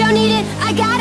don't need it, I got it